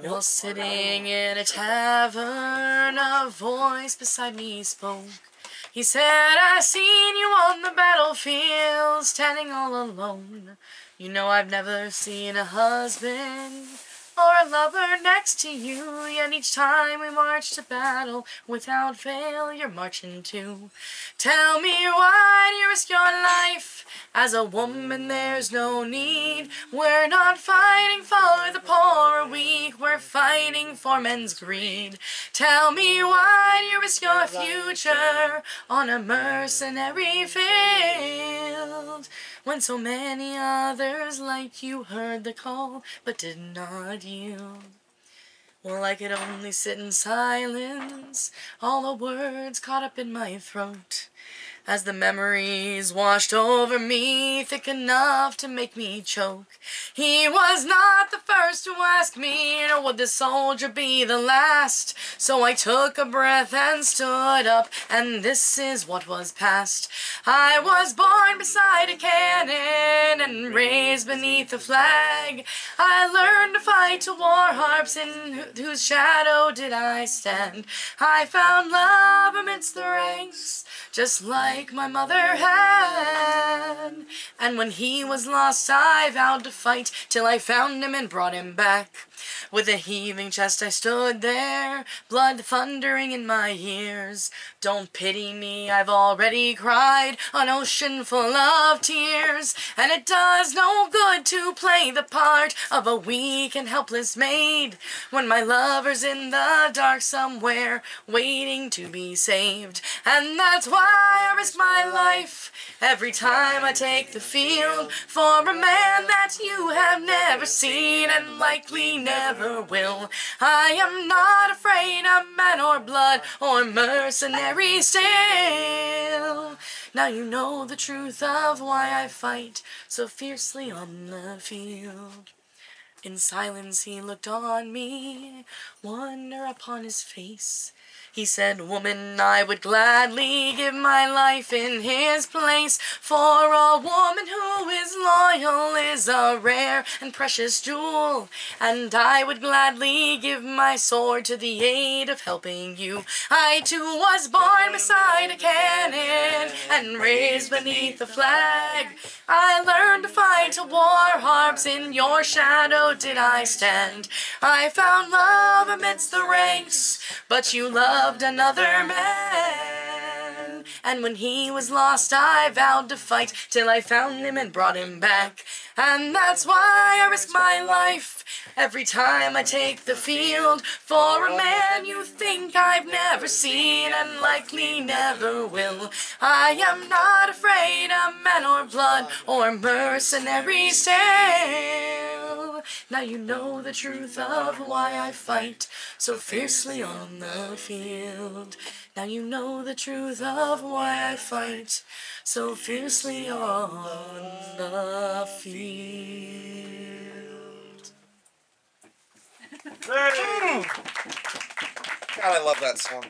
While sitting in a tavern, a voice beside me spoke. He said, I seen you on the battlefield, standing all alone. You know I've never seen a husband or a lover next to you. Yet each time we march to battle, without fail, you're marching too. Tell me why you risk your life? As a woman, there's no need. We're not fighting for the poor or weak. We're fighting for men's greed. Tell me why you risk your future on a mercenary field? When so many others like you heard the call, but did not yield. Well, I could only sit in silence, all the words caught up in my throat as the memories washed over me, thick enough to make me choke. He was not the first to ask me, nor would the soldier be the last. So I took a breath and stood up, and this is what was past. I was born beside a cannon and raised beneath a flag. I learned to fight to war harps, in whose shadow did I stand. I found love amidst the ranks, just like like my mother had. And when he was lost, I vowed to fight till I found him and brought him back. With a heaving chest, I stood there, blood thundering in my ears. Don't pity me, I've already cried an ocean full of tears. And it does no good to play the part of a weak and helpless maid when my lover's in the dark somewhere, waiting to be saved. And that's why I risk my life every time I take the field for a man that you have never seen and likely never will. I am not afraid of man or blood or mercenary still. Now you know the truth of why I fight so fiercely on the field. In silence he looked on me, wonder upon his face. He said, Woman, I would gladly give my life in his place. For a woman who is loyal is a rare and precious jewel. And I would gladly give my sword to the aid of helping you. I too was born beside a cannon and raised beneath the flag. I learned to fight to war harps in your shadow did I stand. I found love amidst the ranks, but you loved another man. And when he was lost, I vowed to fight till I found him and brought him back. And that's why I risk my life every time I take the field for a man you think I've never seen and likely never will. I am not afraid of men or blood or mercenary still. Now you know the truth of why I fight so fiercely on the field. Now you know the truth of why I fight so fiercely on the field. God, I love that song.